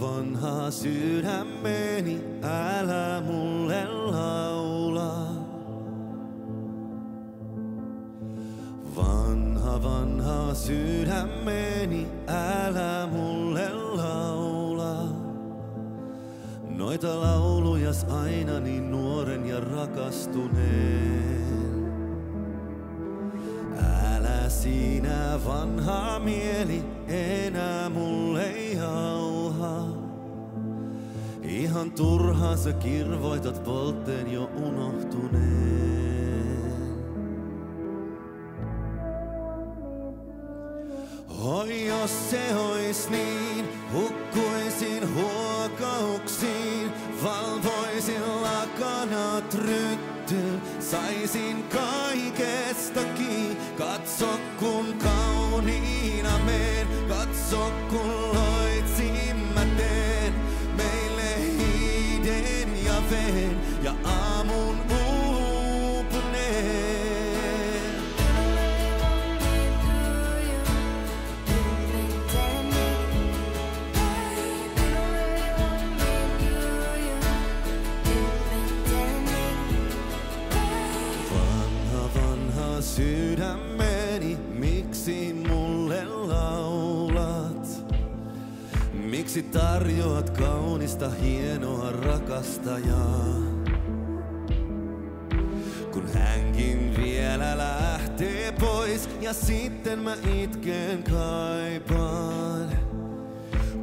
vanha sydämeni, älä mulle laula. Vanha, vanha sydämeni, älä mulle laula. Noita laulujas aina niin nuoren ja rakastuneen. Älä sinä vanha mieli enää mulle jauha. Ihan turhaa sä kirvoitat poltteen jo unohtuneen. Oi jos se ois niin, hukkuisin huokauksiin, valvoisin lakanat ryttyyn, saisin kaikestakin. Katso kun kauniina meen, katso kun Miksi tarjoat kaunista hienoa rakastajaa? Kun hänkin vielä lähtee pois ja sitten mä itken kaipaan.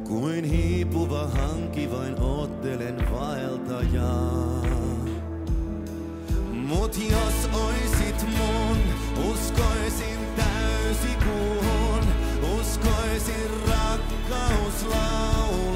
Kuin hiipuva hanki vain oottelen vaeltajaa. Mut jos voisin rakkaus laulaa.